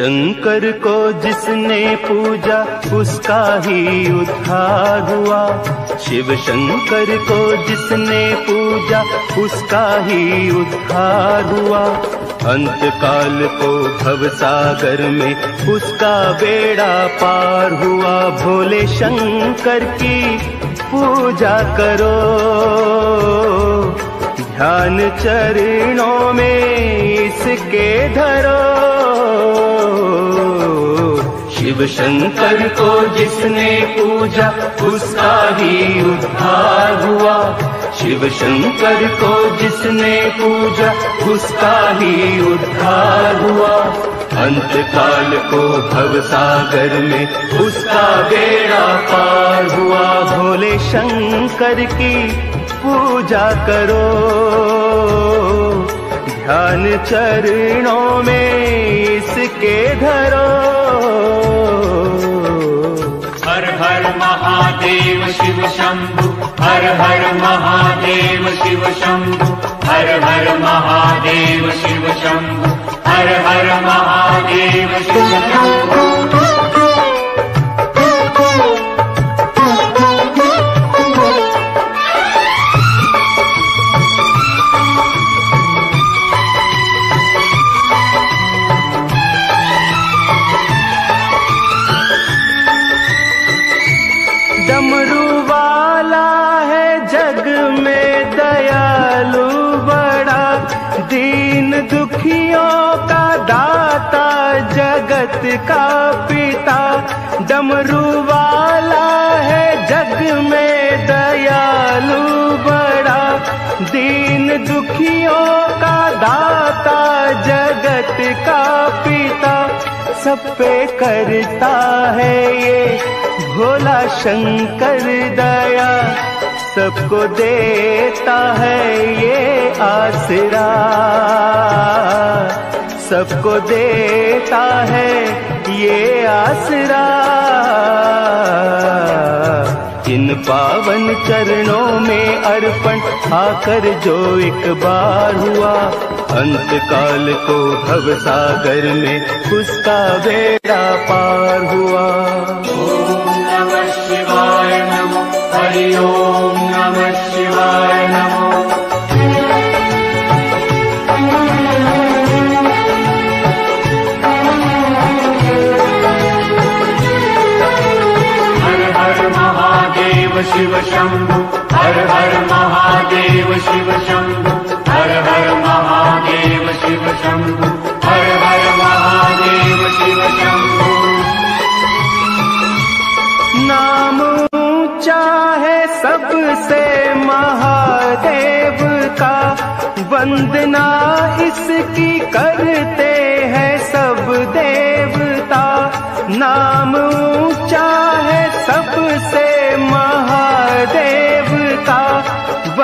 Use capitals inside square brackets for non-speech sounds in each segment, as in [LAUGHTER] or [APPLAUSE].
शंकर को जिसने पूजा, उसका ही उद्धार हुआ। शिव शंकर को जिसने पूजा, उसका ही उद्धार हुआ। अंत काल को भव सागर में उसका बेड़ा पार हुआ। भोले शंकर की पूजा करो। ध्यान चरणों में इसके धरो। शिव शंकर को जिसने पूजा, उसका ही उद्धार हुआ। शिव शंकर को जिसने पूजा, उसका ही उद्धार हुआ। अंत काल को भव सागर में उसका बेड़ा पार हुआ। भोले शंकर की पूजा करो। ध्यान चरणों में इसके धरो। महादेव शिव शंभु हर हर महादेव शिव शंभु हर हर महादेव शिव शंभु हर हर महादेव शिव शंभु का पिता डमरू वाला है जग में दयालु बड़ा। दीन दुखियों का दाता जगत का पिता। सब पे करता है ये भोला शंकर दया। सबको देता है ये आसरा। सबको देता है ये आसरा। इन पावन चरणों में अर्पण आकर जो एक बार हुआ अंत काल को भव सागर में उसका बेड़ा पार हुआ। ओम नमः शिवाय नमो हरि ओम नमः शिवाय नमो शिव शंभु, हर हर महादेव शिव शंभु, हर हर महादेव शिव शंभु, हर हर महादेव शिव शंभु। नाम ऊँचा है सबसे महादेव का, वंदना इसकी करते हैं सब देवता। नाम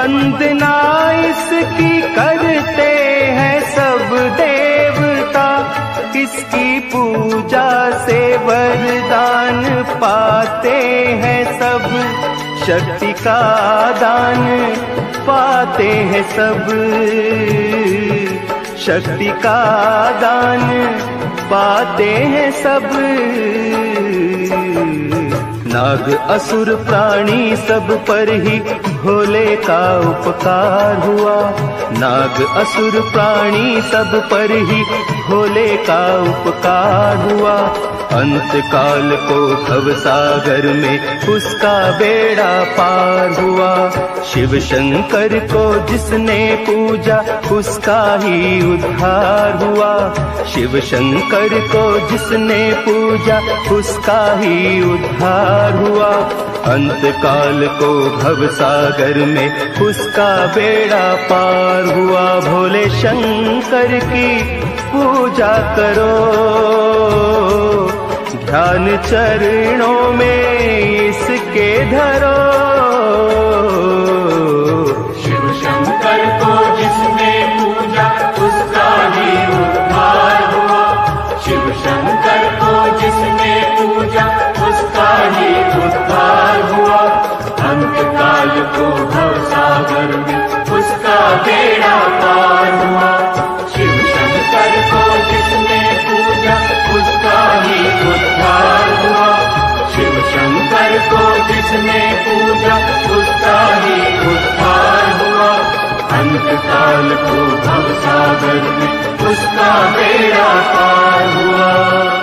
वंदना इसकी करते हैं सब देवता। इसकी पूजा से वरदान पाते हैं सब। शक्ति का दान पाते हैं सब। शक्ति का दान पाते हैं सब। नाग असुर प्राणी सब पर ही भोले का उपकार हुआ। नाग असुर प्राणी सब पर ही भोले का उपकार हुआ। अंत काल को भव सागर में उसका बेड़ा पार हुआ। शिव शंकर को जिसने पूजा, उसका ही उद्धार हुआ। शिव शंकर को जिसने पूजा, उसका ही उद्धार हुआ। अंत काल को भव सागर में उसका बेड़ा पार हुआ। भोले शंकर की पूजा करो। ध्यान चरणों में इसके धरो। बेड़ा पार हुआ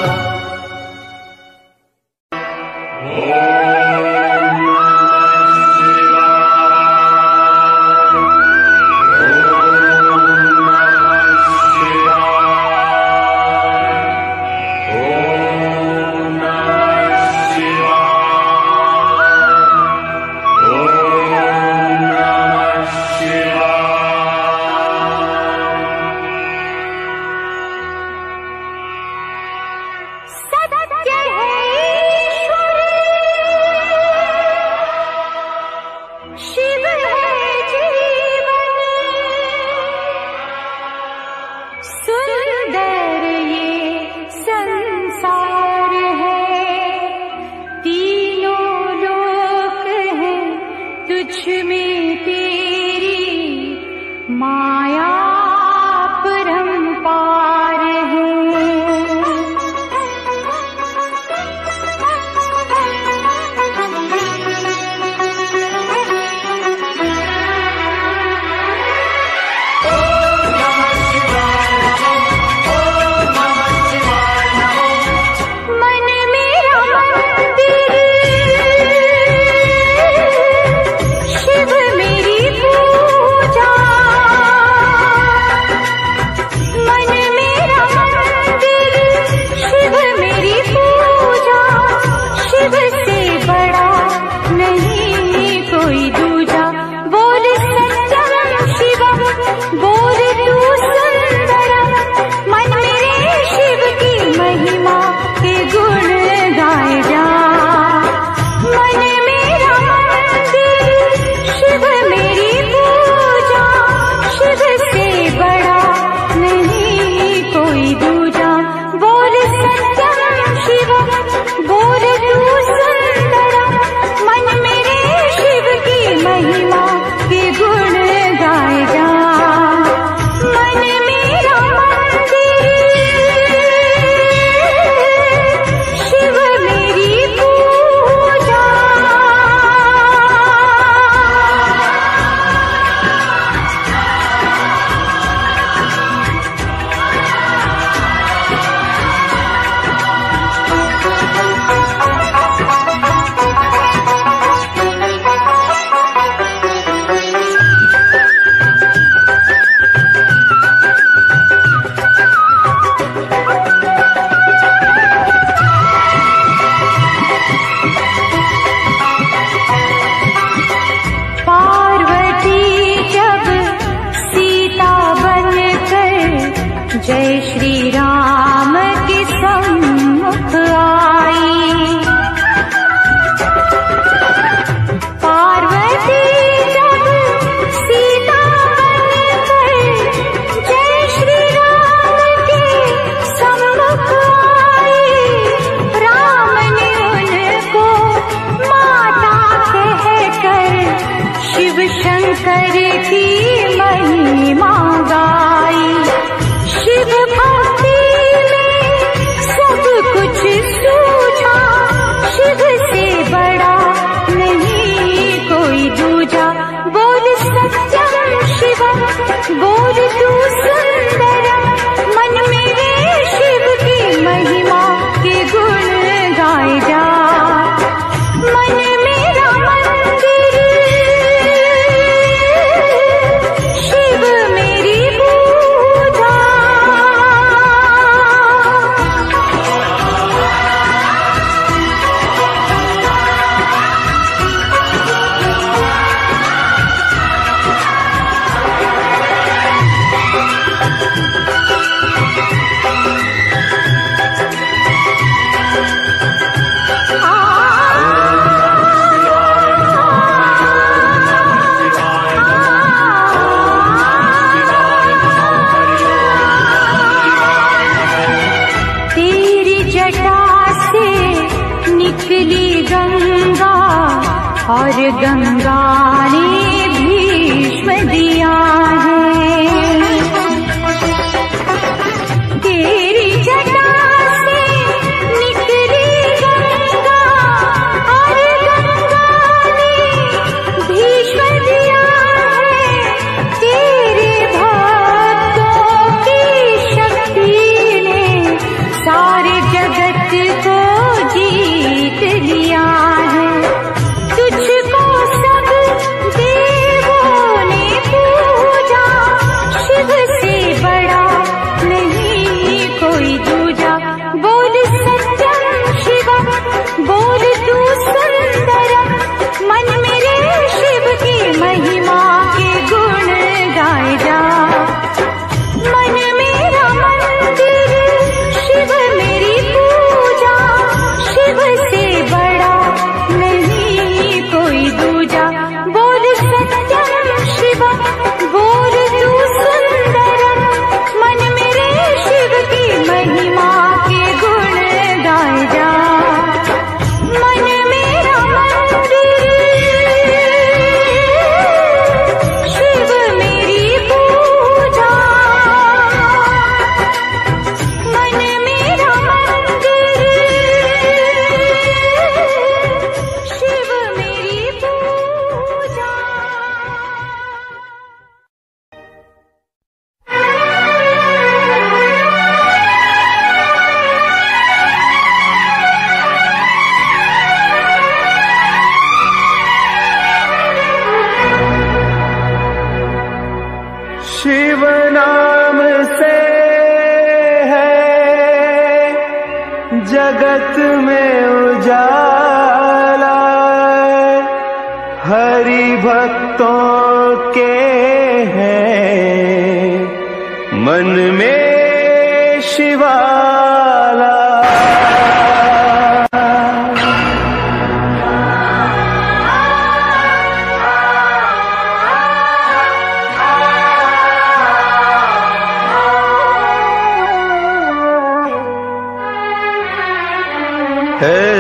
शंकर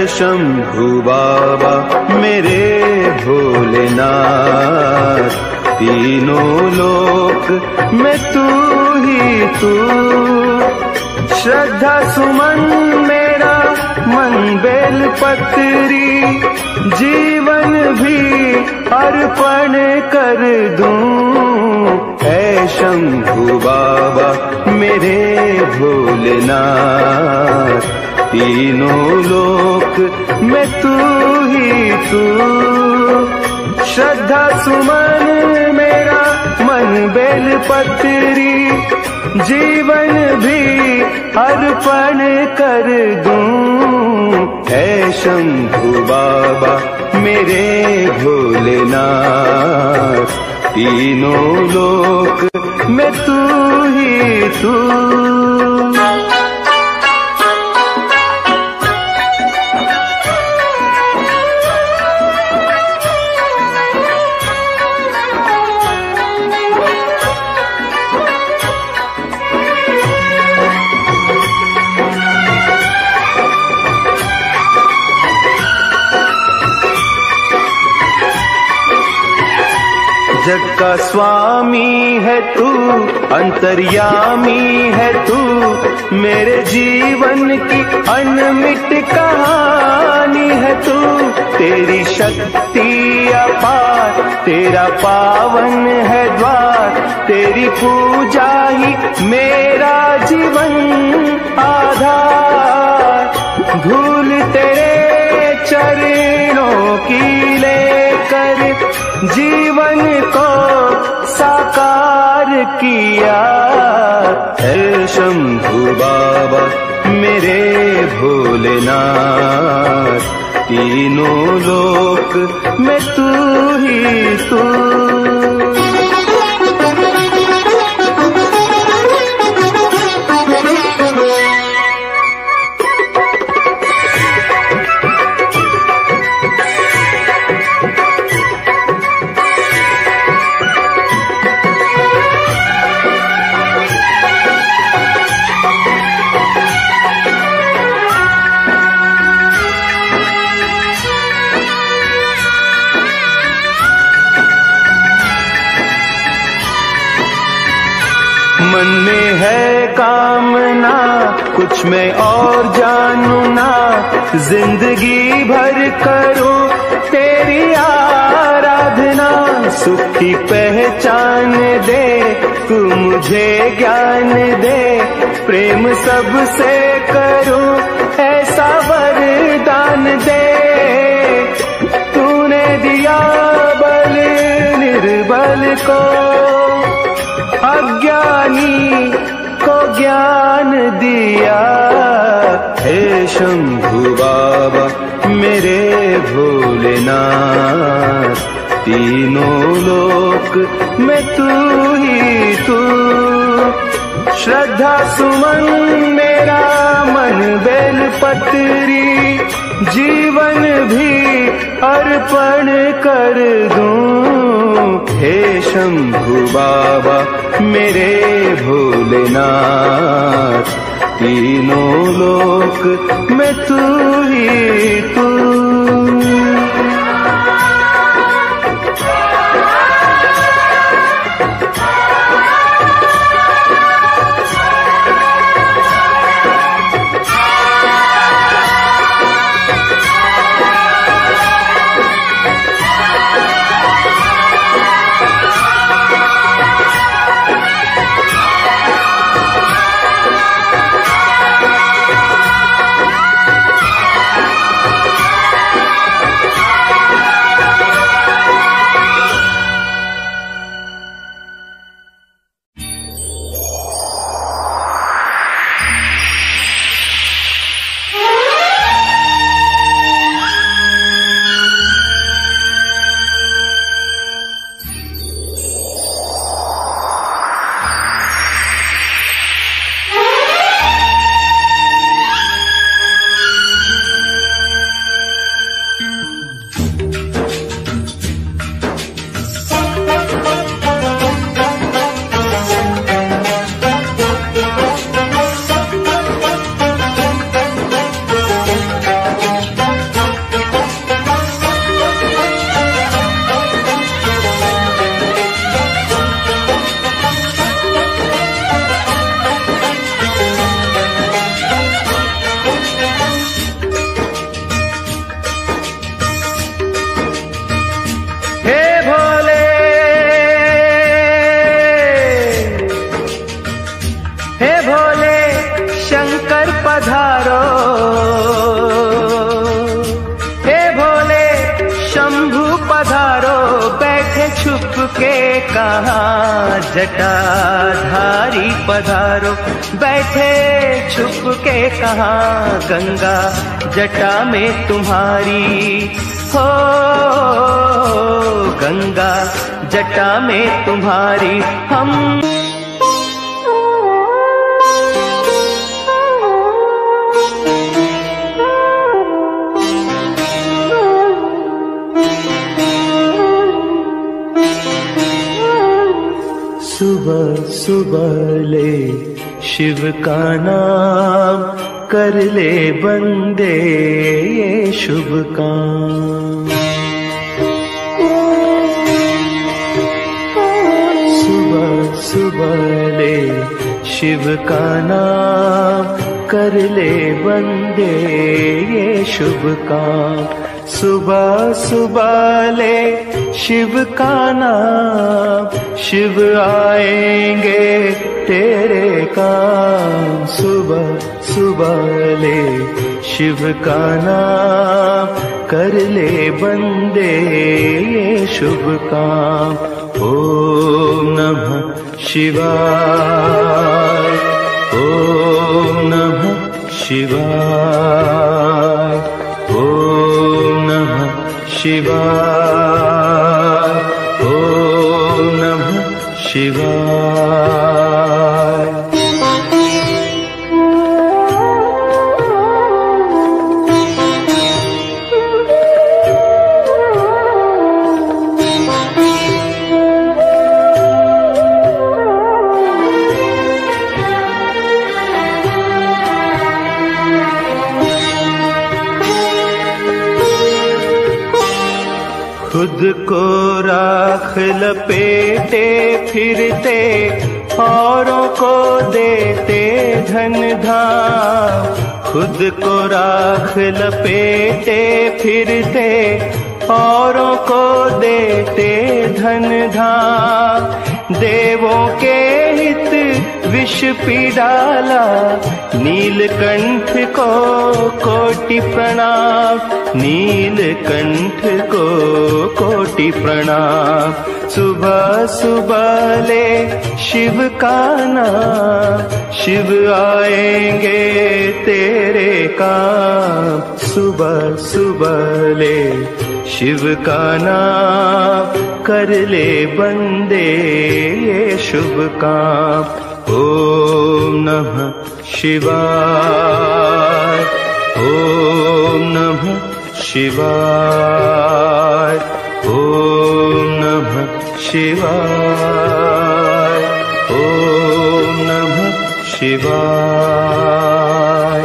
शंभु बाबा मेरे भोलेनाथ तीनों लोक में तू ही तू। श्रद्धा सुमन मेरा मन बेल पत्री। जीवन भी अर्पण कर दूं। है शंभु बाबा मेरे भोलेनाथ तीनों लोक में तू ही तू। श्रद्धा सुमन मेरा मन बेल पत्री। जीवन भी अर्पण कर दूँ। है शंभु बाबा, मेरे भोलेनाथ, तीनों लोक में तू ही तू। जग का स्वामी है तू, अंतर्यामी है तू, मेरे जीवन की अनमिट कहानी है तू, तेरी शक्ति अपार, तेरा पावन है द्वार, तेरी पूजा ही मेरा जीवन आधार। जीवन को साकार किया। है शंभु बाबा, मेरे भोलेनाथ। तीनों लोक में तू ही तू। सुख पहचान दे, तू मुझे ज्ञान दे। प्रेम सबसे करूँ, ऐसा वरदान दे। तूने दिया बल, निर्बल को, अज्ञानी को ज्ञान दिया। हे शंभु बाबा, मेरे भोलेनाथ तीनों लोक में तू ही तू। श्रद्धा सुमन मेरा मन बेल पत्री, जीवन भी अर्पण कर दूँ। हे शंभु बाबा, मेरे भोलेनाथ, तीनों लोक में तू ही तू। हे भोले शंकर पधारो। हे भोले शंभु पधारो, बैठे छुप के कहा जटाधारी पधारो। बैठे छुप के कहा गंगा जटा में तुम्हारी। हो, गंगा जटा में तुम्हारी। हम सुबह सुबह ले शिव का नाम कर ले बंदे ये शुभ काम। सुबह सुबह ले शिव का नाम कर ले बंदे ये शुभ काम। सुबह सुबह ले शिव का नाम, शिव आएँगे तेरे काम। सुबह सुबह ले शिव का नाम, कर ले बंदे ये शुभ काम। ओम नमः शिवाय, ओम नमः शिवाय, ओम नमः शिवाय। शिवाय। खुद को राख लपेटे फिरते, औरों को देते धन धाम। खुद को राख लपेटे फिरते, औरों को देते धन धाम। देवों के हित विष पी डाला, नीलकंठ को कोटि प्रणाम। नीलकंठ को कोटि प्रणाम। सुबह सुबह ले शिव का नाम। शिव आएँगे तेरे काम। सुबह सुबह ले शिव का नाम। कर ले बंदे ये शुभ काम। ओम नमः शिवाय। ओम नमः शिवाय। ओम नमः शिवाय। ओम नमः शिवाय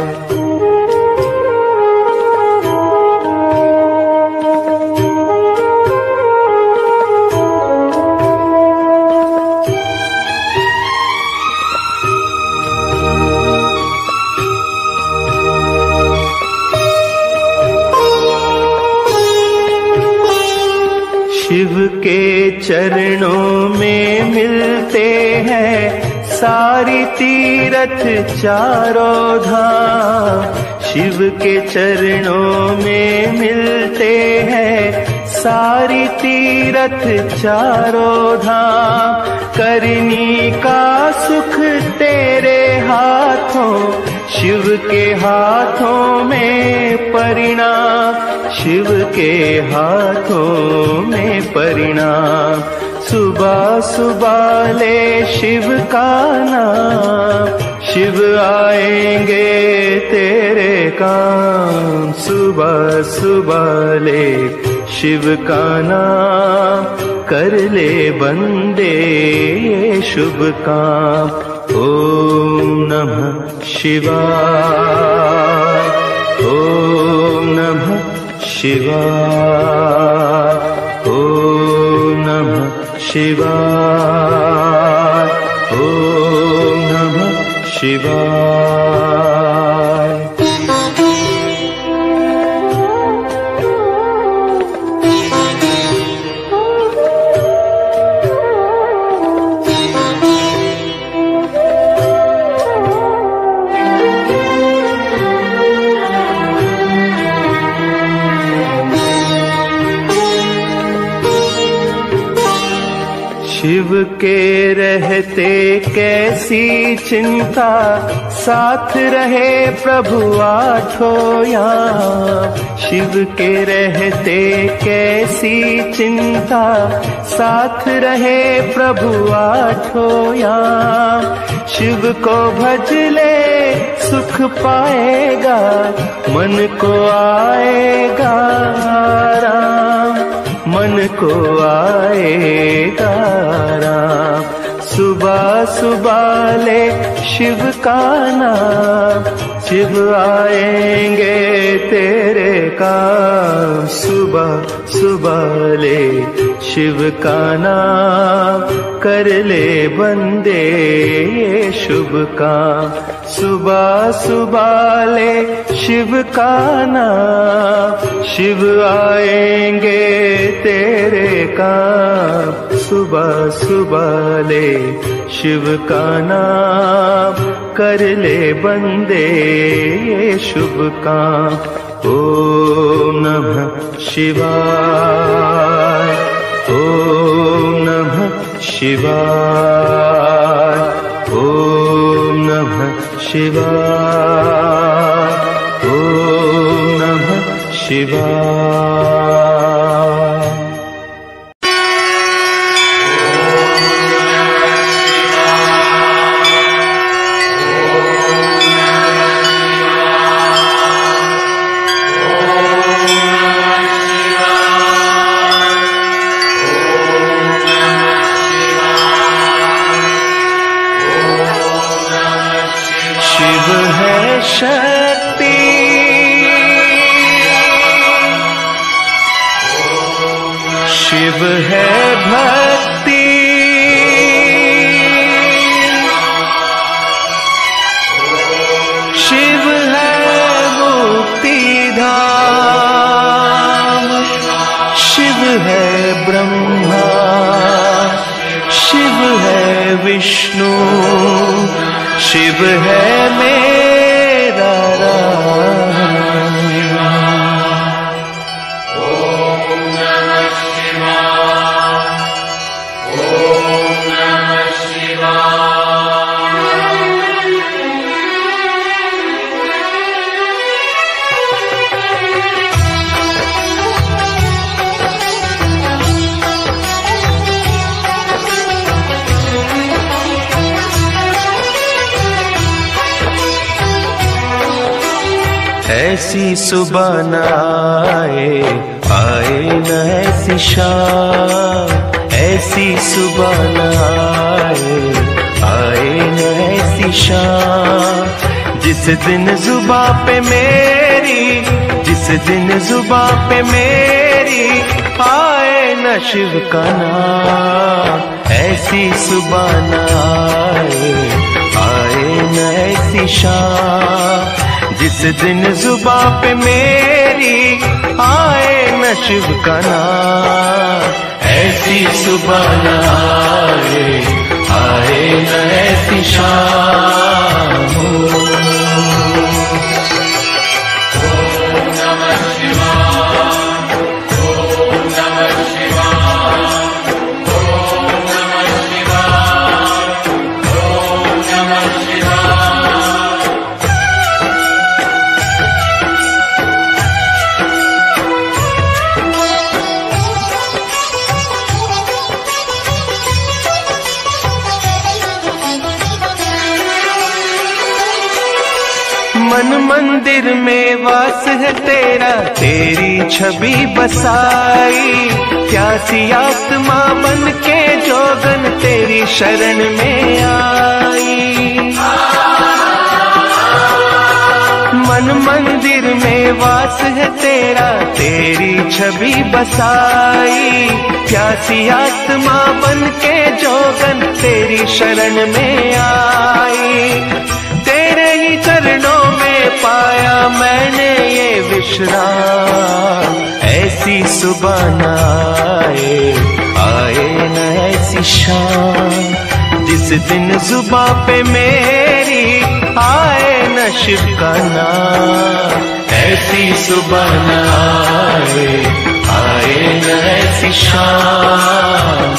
चरणों में मिलते हैं। सारी तीरथ चारों धाम शिव के चरणों में मिलते हैं। सारी तीरथ चारों धाम करनी का सुख तेरे हाथों। शिव के हाथों में परिणाम, शिव के हाथों में परिणाम। सुबह सुबह ले शिव का नाम, शिव आएँगे तेरे काम। सुबह सुबह ले शिव का नाम, कर ले बंदे ये शुभ काम। ओम नमः ओम नमः ओम नमः ओम नमः शिवाय के रहते कैसी चिंता, साथ रहे प्रभु आठो यहाँ। शिव के रहते कैसी चिंता, साथ रहे प्रभु आठो यहाँ। शिव को भज ले, सुख पाएगा, मन को आएगा राम। मन को आएगा राम सुबह सुबह ले शिव का नाम। शिव आएँगे तेरे काम। सुबह सुबह ले शिव का नाम। कर ले बंदे ये शुभ काम। सुबह सुबह ले शिव का नाम। शिव आएँगे तेरे काम। सुबह सुबह ले शिव का नाम कर ले बंदे ये शुभ काम। ओम नमः शिवाय ओम नमः शिवाय ओम नमः शिवाय ओम नमः शिवाय है ब्रह्मा शिव है विष्णु शिव है ऐसी सुबह न आए आए न ऐसी शाम, ऐसी सुबह न आए आए न ऐसी शाम। जिस दिन जुबा पे मेरी, जिस दिन जुबा पे मेरी, आए न शिव का नाम। ऐसी सुबह न आए आए न ऐसी शाम। जिस दिन जुबा पे मेरी आए न शिव का नाम। ऐसी सुबह आए आए न ऐसी शाम। मन मंदिर में वास है तेरा। तेरी छवि बसाई। प्यासी आत्मा बन के जोगन तेरी शरण में आई? मन मंदिर में वास है तेरा। तेरी छवि बसाई। प्यासी आत्मा बन के जोगन तेरी शरण में आई? तेरे चरणों में पाया मैंने ये विश्राम। ऐसी सुबह न आए आए न ऐसी शाम। जिस दिन जुबा पे मेरी आए न शिव का नाम। ऐसी सुबह न आए आए न ऐसी शाम।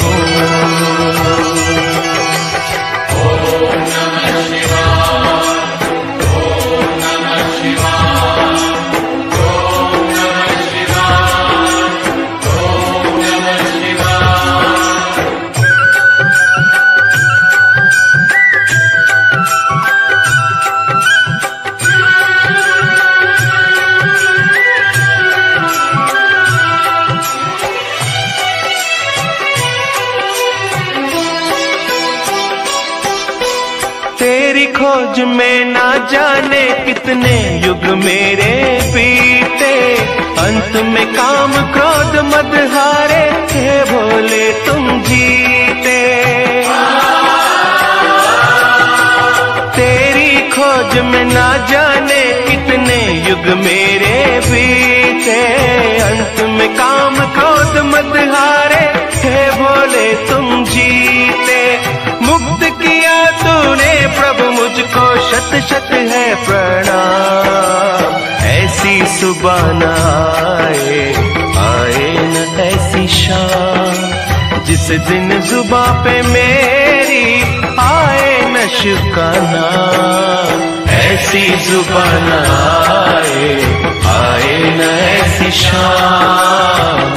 खोज में ना जाने कितने युग मेरे बीते। अंत में काम क्रोध मद हारे थे, भोले तुम जीते। तेरी खोज में ना जाने कितने युग मेरे बीते। अंत में काम क्रोध मद हारे प्रभु मुझको शत शत है प्रणाम। ऐसी सुबह न आए आए न ऐसी शाम। जिस दिन जुबा पे मेरी आए न का नाम ऐसी जुबा न आए आए न ऐसी शाम।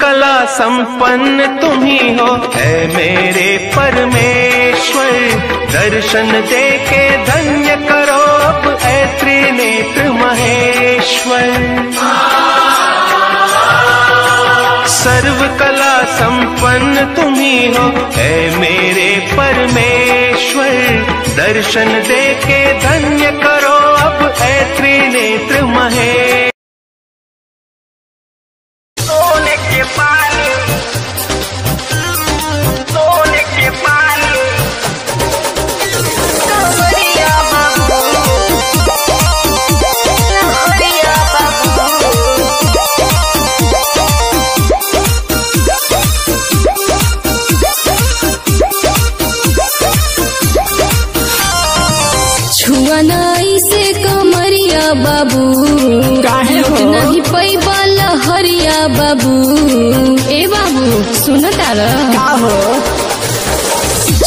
कला संपन्न तुम ही। हो मेरे परमेश्वर, दर्शन दे के धन्य करो अब ऐ त्रिनेत्र महेश्वर। सर्व कला संपन्न तुम ही। हो मेरे परमेश्वर, दर्शन दे के धन्य करो अब ऐ त्रिनेत्र महेश्वर।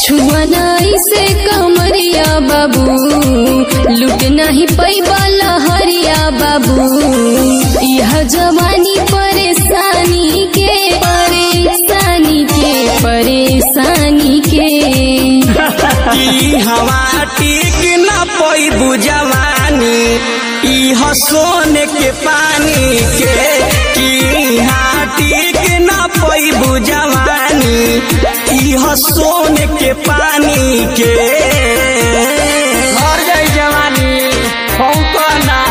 छुआ नाई से कमरिया बाबू। लूट नहीं पैबा लहरिया बाबू। यह जवानी परेशानी के परेशानी के परेशानी के। [LAUGHS] हवा टिक न ई ह सोने के पानी के, की हाँ न पई बुझवानी ई सोने के पानी के। जवानी फौकना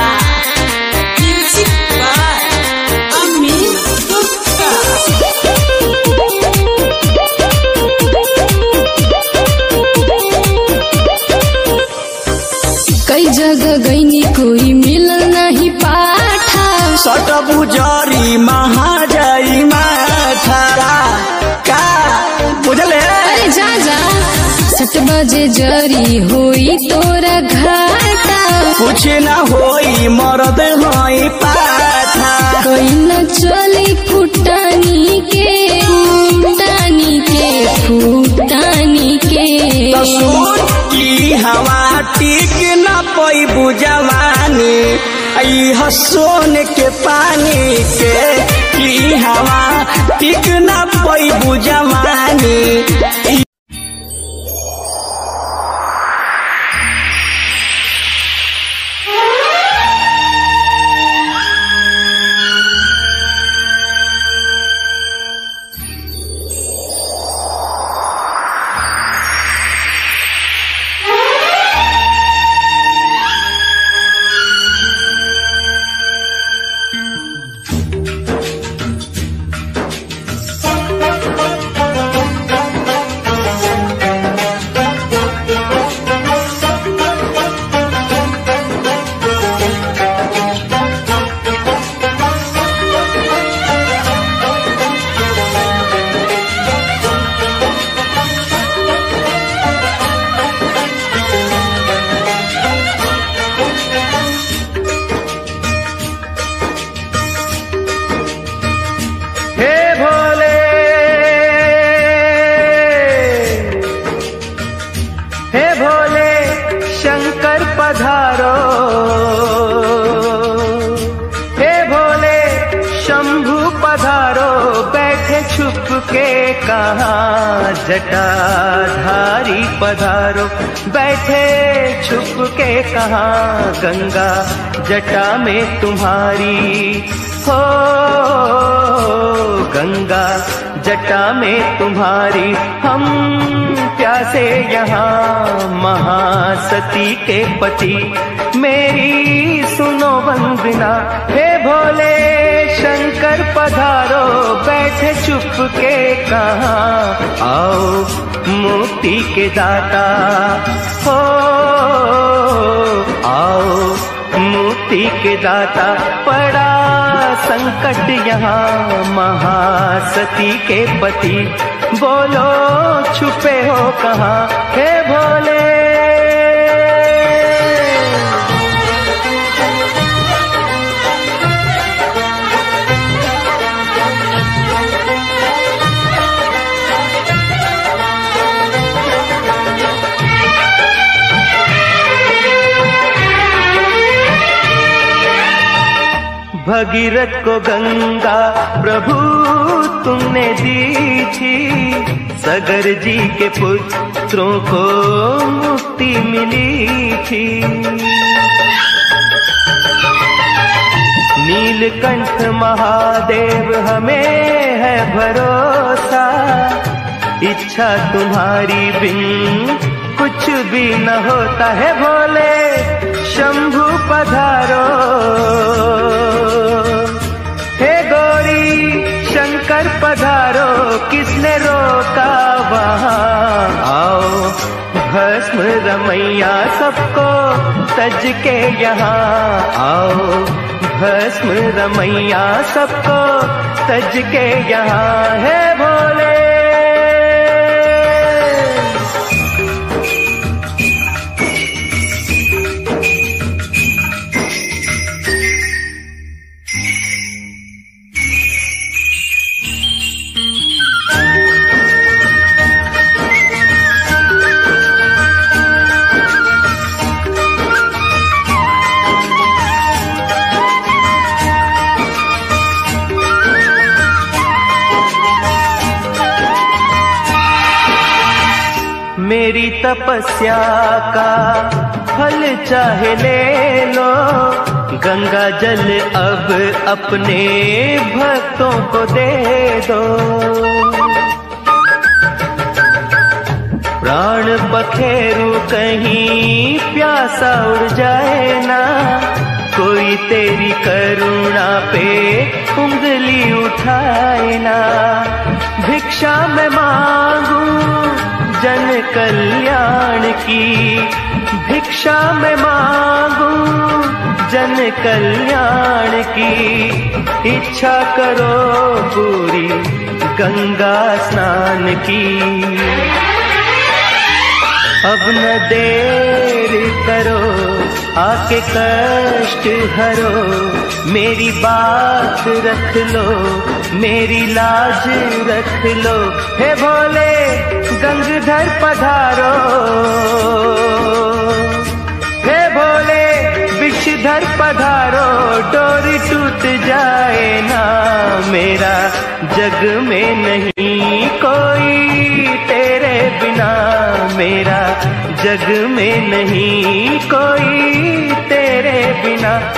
कई जगह गईनी कोई मिल नहीं पाठा। सट बुजरी महाजाई सत जरी होई तोरा घाटा। कुछ न होई मरद होई पाथा कोई न चली फुटानी के फुटानी के फुटानी के। तो सुन की हवा टिक न पई बुझवानी। आई ह सोने के पानी के की हवा टिक न पई बुझवानी। पति, मेरी सुनो वंदना। हे भोले शंकर पधारो, बैठे चुप के कहा? आओ मुक्ति के दाता, हो। आओ मुक्ति के दाता, पड़ा संकट यहाँ महासती के पति। बोलो छुपे हो कहाँ? हे भोले भगीरथ को गंगा, प्रभु तुमने दी थी। सगर जी के पुत्रों को मुक्ति मिली थी। नीलकंठ महादेव, हमें है भरोसा। इच्छा तुम्हारी बिन कुछ भी न होता है भोले। शंभु पधारो। हे गौरी शंकर पधारो, किसने रोका वहाँ? आओ, भस्म रमैया सबको तज के यहाँ। आओ, भस्म रमैया सबको तज के यहाँ। है भोले मेरी तपस्या का फल चाहे ले लो। गंगा जल अब अपने भक्तों को दे दो। प्राण पखेरु कहीं प्यासा उड़ जाए ना। कोई तेरी करुणा पे उंगली उठाए ना। भिक्षा में मांगू जन कल्याण की भिक्षा में मांगू। जन कल्याण की इच्छा करो पूरी गंगा स्नान की। अब न देर करो, आके कष्ट हरो, मेरी बात रख लो। मेरी लाज रख लो। हे भोले, गंगधर पधारो। हे भोले, विषधर पधारो। डोरी टूट जाए ना मेरा, जग में नहीं कोई तेरे बिना मेरा, जग में नहीं कोई तेरे बिना।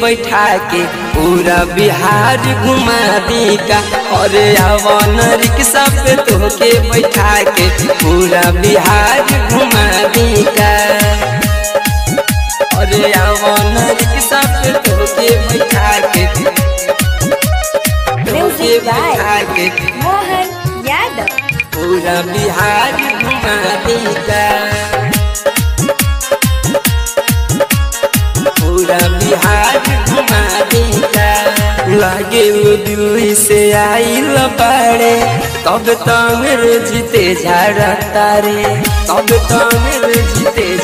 बैठा के पूरा बिहार घुमा दी का अरे आवन रिक्शा पे तोके बैठा के पूरा बिहार घुमा दी का अरे आवन रिक्शा पे तोके बैठा के तोके बैठा के मोहन यादव। पूरा बिहार घुमा देगा लागे दिल्ली से आइल बाड़े। तब तंग जीते झाड़ा तारे। तब तंग जीते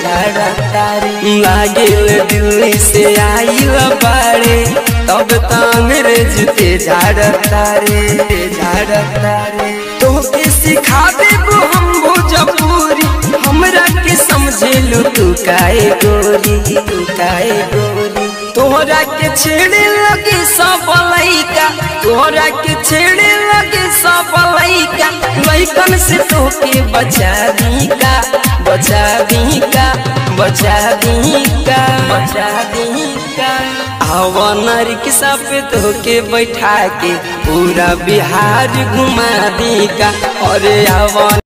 तारे। लागे दिल्ली से आइल बाड़े। तब तंग जीते झाड़ा तारे। झाड़ा तारे। तोके सिखा भोजपुरी हमरा के समझेलू तू काए गोरी तू काए गोरी। तोहरा के छेड़े लगे सब लइका, तोहरा के छेड़े लगे सब लइका। लइकन से तोके बचा दी का बचा दी का बचा दी का। बचा दी का आवन रिक्शा पे तोके बैठा के पूरा बिहार घुमा दी का। अरे आवन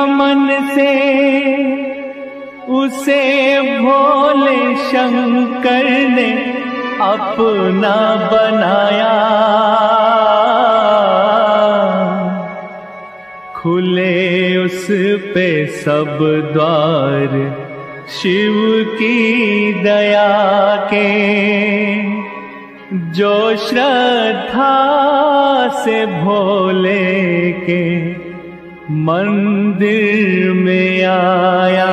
मन से, उसे भोले शंकर ने अपना बनाया। खुले उस पे सब द्वार शिव की दया के, जो श्रद्धा से भोले के मंदिर में आया।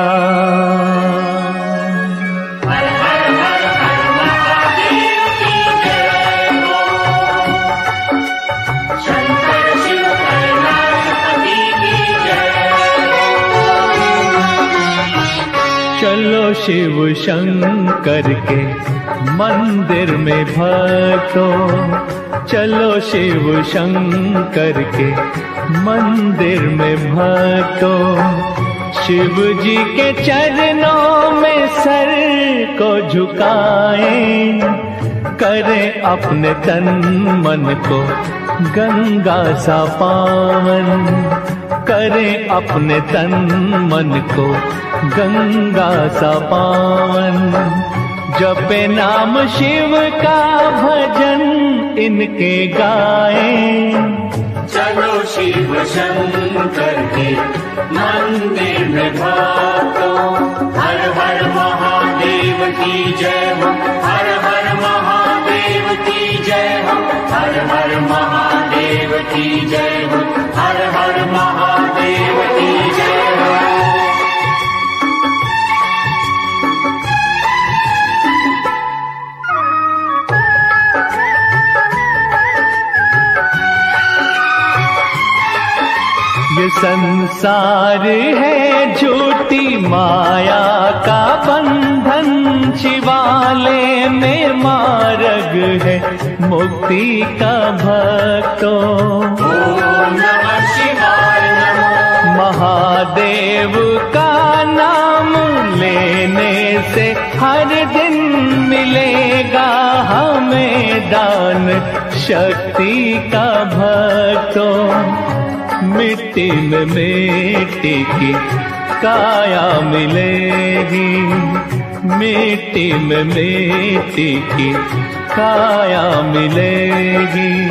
चलो शिव शंकर के मंदिर में भक्तों चलो शिव शंकर के मंदिर में भक्तों शिव जी के चरणों में सर को झुकाएँ, करें अपने तन मन को गंगा सा पावन, करें अपने तन मन को गंगा सा पावन। जपे नाम शिव का भजन इनके गाएँ चलो शिव शंकर के मंदिर में भागो। हर हर महादेव की जय हो हर हर महादेव की जय हो हर हर महादेव की जय हो हर हर महादेव की ये संसार है झूठी माया का बंधन शिवालय में मार्ग है, मुक्ति का भक्तों। महादेव का नाम लेने से हर दिन मिलेगा हमें दान, शक्ति का भक्तों। मिट्टी में मिट्टी की काया मिलेगी। मिट्टी में मिट्टी की काया मिलेगी।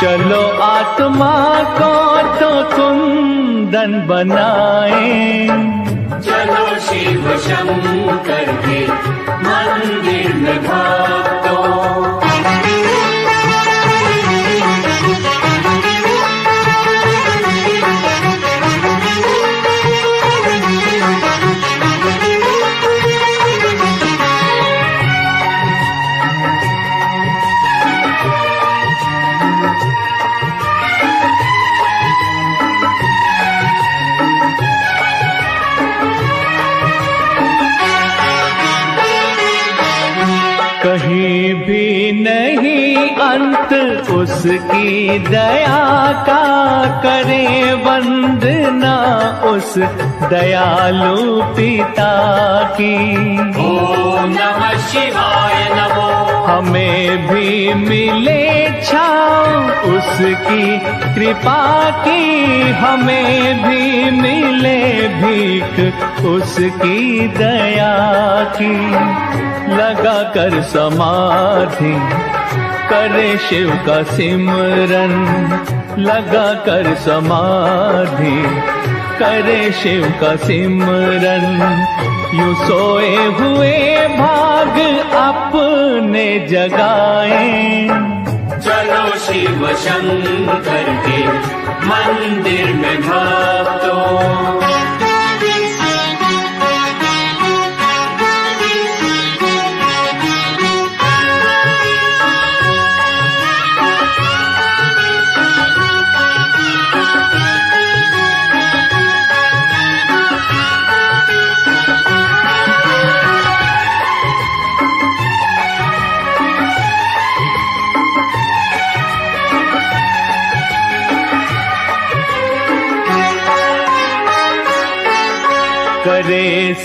चलो आत्मा को तो कुंदन बनाए। चलो शिव शंकर के मंदिर में भागो उसकी दया का करे वंदना उस दयालु पिता की। ओम नमः शिवाय नमो। हमें भी मिले छाँव उसकी कृपा की। हमें भी मिले भीख उसकी दया की। लगा कर समाधि करे शिव का सिमरन लगा कर समाधि। करे शिव का सिमरन, यू सोए हुए भाग अपने जगाए। चलो शिव शंकर के मंदिर में भागो।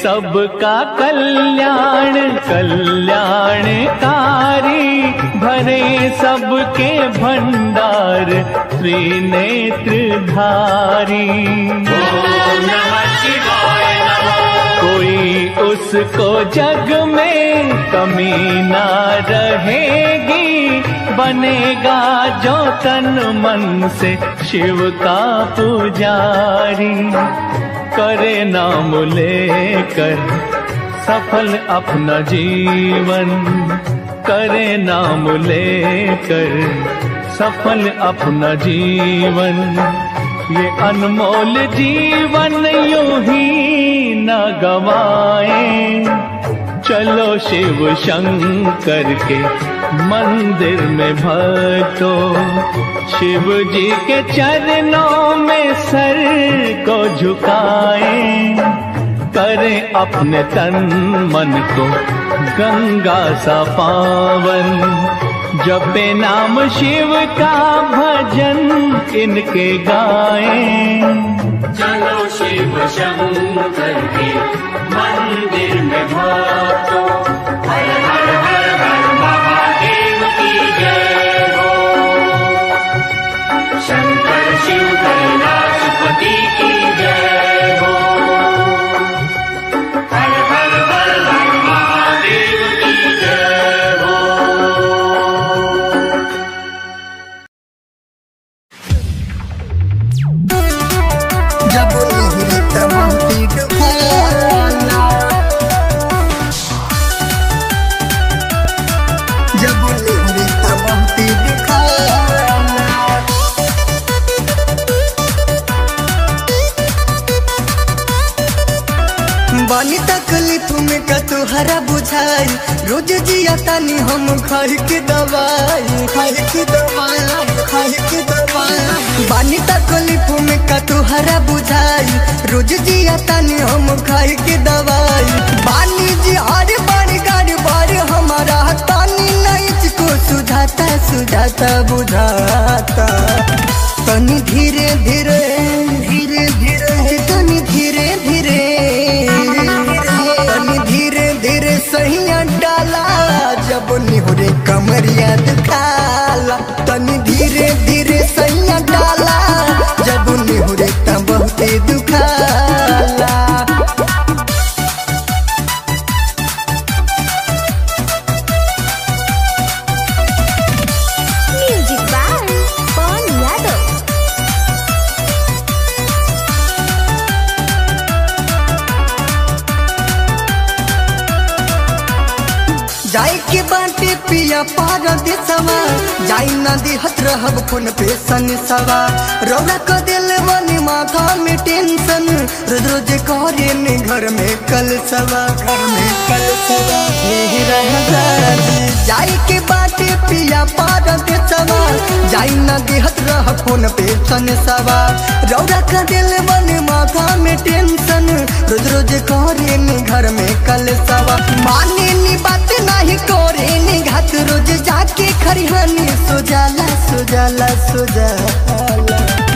सबका कल्याण, कल्याणकारी भरे सबके भंडार, त्रिनेत्रधारी। ओम नमः कोई उसको जग में कमी ना रहेगी, बनेगा जो तन मन से शिव का पुजारी। करे नाम लेकर, सफल अपना जीवन। करे नाम लेकर, सफल अपना जीवन। ये अनमोल जीवन यूँ ही न गवाए। चलो शिव शंकर के मंदिर में भक्तो शिव जी के चरणों में सर को झुकाए। करें अपने तन मन को गंगा सा पावन। जपे नाम शिव का भजन इनके गाएँ। चलो शिव शंकर के मंदिर में भागो हर हर हर Brasil, Brasil, Brasil, Brasil, Brasil, Brasil, Brasil, का बुझाई। रोज जिया तानी हम खाई के दवाई। खाई के दवाई, खाई के दवाई। बानी तकलीफ़ में का तुहरा बुझाई। रोज जिया तानी हम खाई के दवाई। बानी जी हर बार गाड़ी बार, हमारा तानी नहीं को सुझाता सुझाता, बुझाता। तनी धीरे धीरे धीरे निहुरे कमरिया दुखाला तनी सवा। रौरा क दिल मन माथा में टेंशन। रोज रोज कर घर में कल सवा घर में कल सवा रह जाए के पिया पार देसवा जाई ना दिहत रह फ़ोन पे सन सवार रौरा का दिल मन माथा में टेंशन। रोज रोज करे नी घर में कल सवा माने नी बात नहीं करे नी घात। रोज जाके खरिहानी सुजाला सुजाला, सोजाला।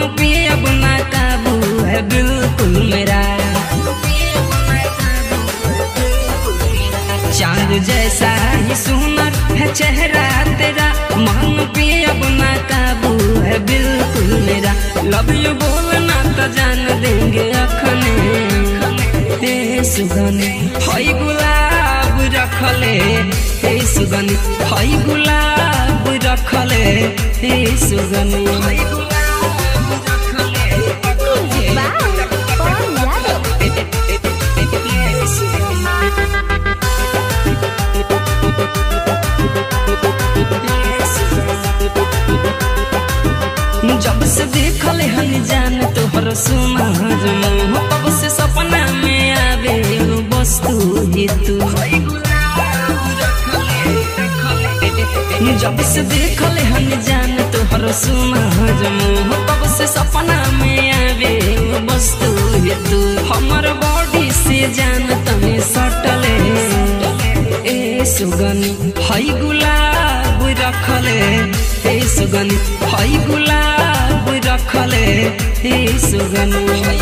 मन पे बिल्कुल मेरा। चाँद जैसा चेहरा तेरा। मन पे अब है बिल्कुल मेरा। लव तो जान देंगे अखने गुलाब रखले। हे हई गुलाब रखले। हे सुगनी से देखले हन जान तोहर सुनहर मुँह। तब से सपना में आवे एगो वस्तु ही तू। जब से देखले हन जान तोहर सुनहर मुँह। तब से सपना में आवे एगो वस्तु ही तू। हमर बॉडी से जान तने सटले। ए सुगनी हई गुलाब। रखले हे सुगन हई गुलाब रखले हे सुगन हई